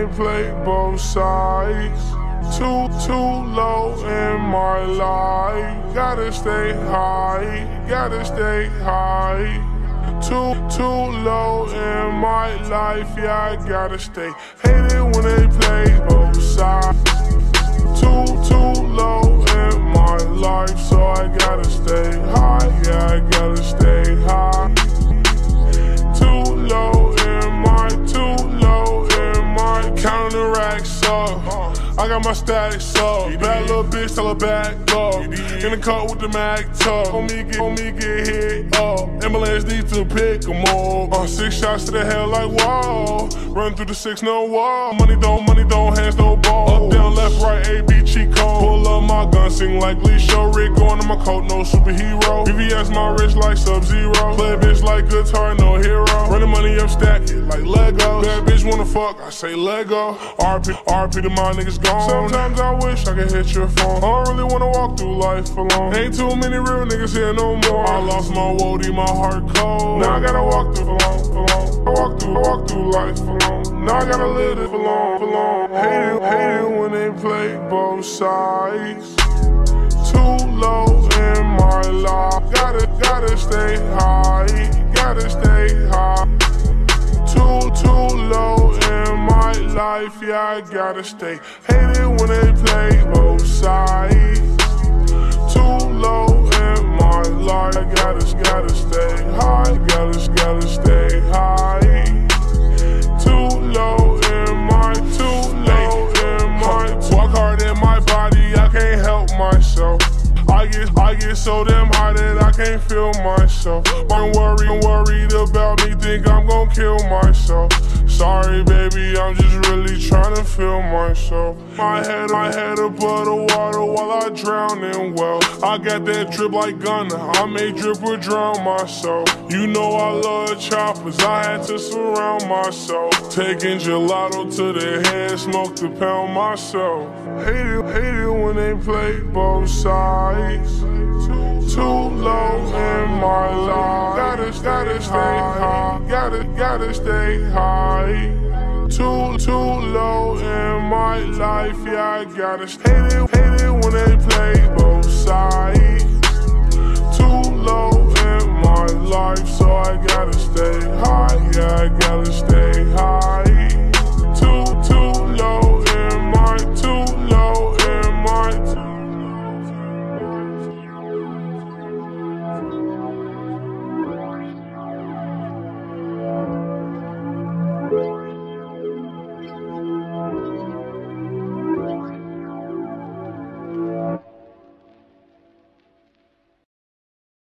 They play both sides. Too, too low in my life. Gotta stay high, gotta stay high. Too, too low in my life, yeah, I gotta stay. Hate it when they play both sides. Too, too low in my life, so I gotta stay I got my stacks up. Bad little bitch, tell her back up. In the car with the Mac tuck. Homie get, homie get hit up. Ambulance need to pick 'em up. Uh, six shots to the head like wall. Run through the six, no wall. Money don't, money don't, hands my coat, no superhero. VVS my wrist like Sub Zero. Play a bitch like guitar, no hero. Running money up, stack it like Lego. Bad bitch wanna fuck, I say Lego. RP, RP to my niggas gone. Sometimes I wish I could hit your phone. I don't really wanna walk through life alone. Ain't too many real niggas here no more. I lost my woody, my heart cold. Now I gotta walk through alone, alone. I walk through, I walk through life alone. Now I gotta live it alone, alone. Hate it, hate it when they play both sides. Too low in my life. Gotta, gotta stay high. Gotta stay high. Too, too low in my life, yeah, I gotta stay. Hate it when they play both sides. Too low in my life, gotta, gotta stay get, I get so damn high that I can't feel myself. I'm worried, worried about me, think I'm gonna kill myself. Sorry, baby, I'm just really trying to feel myself. My head, my head above the water while I drown in well. I got that drip like Gunna, I may drip or drown myself. You know I love choppers, I had to surround myself. Taking gelato to the head, smoke to pound myself. Hate it, hate it when they play both sides. Too low in my life. Gotta, gotta stay high. Gotta, gotta stay high. Too, too low in my life. Yeah, I gotta stay. Hate it, hate it when they play both sides. Too low in my life, so I gotta stay high. Yeah, I gotta stay